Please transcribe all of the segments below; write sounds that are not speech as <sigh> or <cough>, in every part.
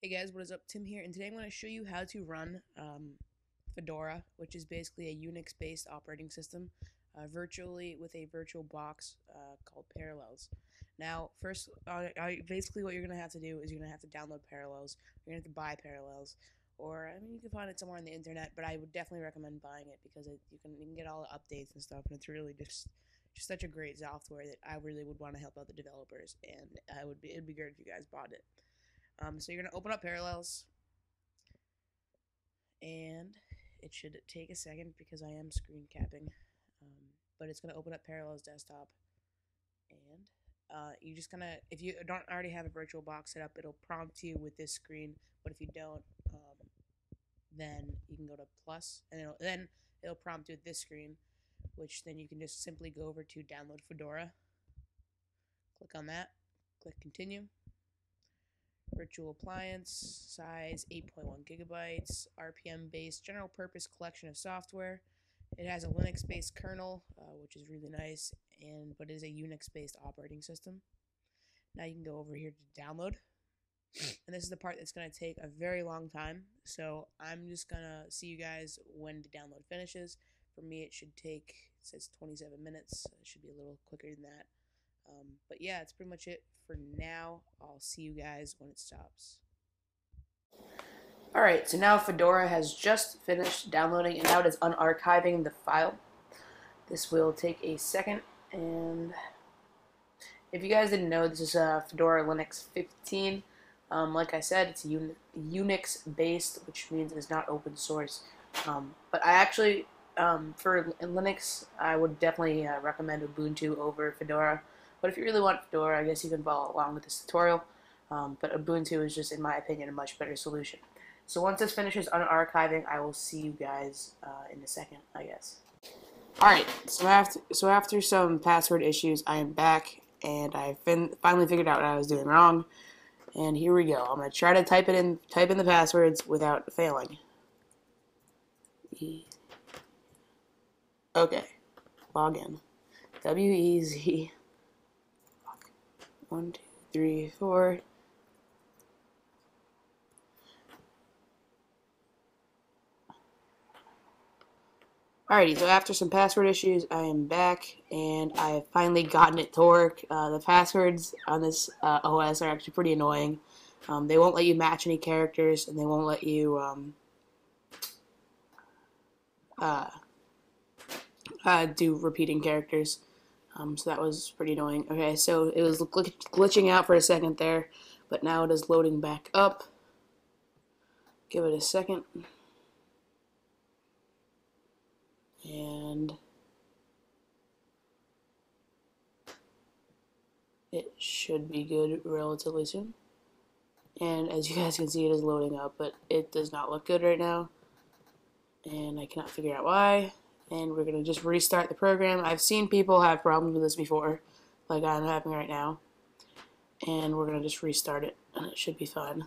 Hey guys, what is up? Tim here, and today I'm going to show you how to run um, Fedora, which is basically a Unix-based operating system, uh, virtually with a virtual box uh, called Parallels. Now, first, uh, basically what you're going to have to do is you're going to have to download Parallels. You're going to have to buy Parallels, or I mean, you can find it somewhere on the internet, but I would definitely recommend buying it because it, you can you can get all the updates and stuff, and it's really just just such a great software that I really would want to help out the developers, and I would be it'd be great if you guys bought it. Um, so you're going to open up Parallels. And it should take a second because I am screen capping. Um, but it's going to open up Parallels Desktop. And uh, you're just going to, if you don't already have a virtual box set up, it'll prompt you with this screen. But if you don't, um, then you can go to plus, and it'll, then it'll prompt you with this screen, which then you can just simply go over to download Fedora. Click on that, click continue virtual appliance, size 8.1 gigabytes, RPM based general purpose collection of software. It has a Linux based kernel, uh, which is really nice, and but it is a Unix based operating system. Now you can go over here to download. <laughs> And this is the part that's going to take a very long time. So I'm just going to see you guys when the download finishes. For me, it should take, it says 27 minutes. It should be a little quicker than that. Um, but yeah, that's pretty much it for now. I'll see you guys when it stops. Alright, so now Fedora has just finished downloading and now it is unarchiving the file. This will take a second and if you guys didn't know, this is a Fedora Linux 15. Um, like I said, it's Unix based, which means it is not open source. Um, but I actually, um, for Linux, I would definitely uh, recommend Ubuntu over Fedora. But if you really want Fedora, I guess you can follow along with this tutorial. Um, but Ubuntu is just, in my opinion, a much better solution. So once this finishes unarchiving, I will see you guys uh, in a second, I guess. Alright, so after, so after some password issues, I am back, and I've been, finally figured out what I was doing wrong. And here we go. I'm going to try to type it in, type in the passwords without failing. E okay, log in. W-E-Z one, two, three, four. Alrighty, so after some password issues, I am back, and I have finally gotten it to work. Uh, the passwords on this uh, OS are actually pretty annoying. Um, they won't let you match any characters, and they won't let you um, uh, uh do repeating characters. Um, so that was pretty annoying. Okay, so it was gl glitching out for a second there, but now it is loading back up. Give it a second. And it should be good relatively soon. And as you guys can see, it is loading up, but it does not look good right now. And I cannot figure out why and we're going to just restart the program. I've seen people have problems with this before, like I'm having right now, and we're going to just restart it, and it should be fine.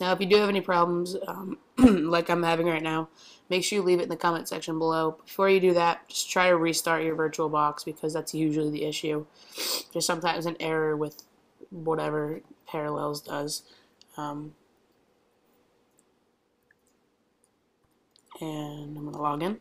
Now, if you do have any problems, um, <clears throat> like I'm having right now, make sure you leave it in the comment section below. Before you do that, just try to restart your virtual box because that's usually the issue. There's sometimes an error with whatever Parallels does. Um, and I'm going to log in.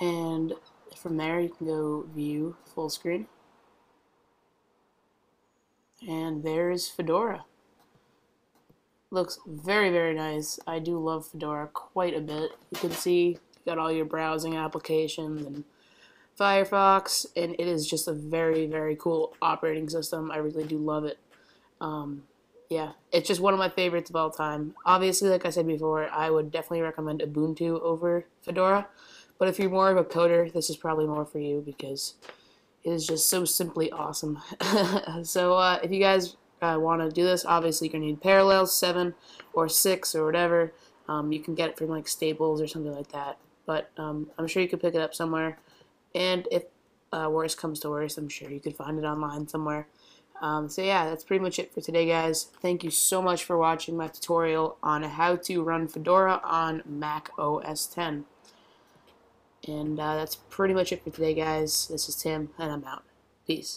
And from there you can go view full screen. And there's Fedora. Looks very, very nice. I do love Fedora quite a bit. You can see you got all your browsing applications and Firefox, and it is just a very, very cool operating system. I really do love it. Um, yeah, it's just one of my favorites of all time. Obviously, like I said before, I would definitely recommend Ubuntu over Fedora. But if you're more of a coder, this is probably more for you because it is just so simply awesome. <laughs> so uh, if you guys uh, want to do this, obviously you're going to need Parallels 7 or 6 or whatever. Um, you can get it from like Staples or something like that. But um, I'm sure you could pick it up somewhere. And if uh, worst comes to worst, I'm sure you could find it online somewhere. Um, so yeah, that's pretty much it for today, guys. Thank you so much for watching my tutorial on how to run Fedora on Mac OS 10. And uh, that's pretty much it for today, guys. This is Tim, and I'm out. Peace.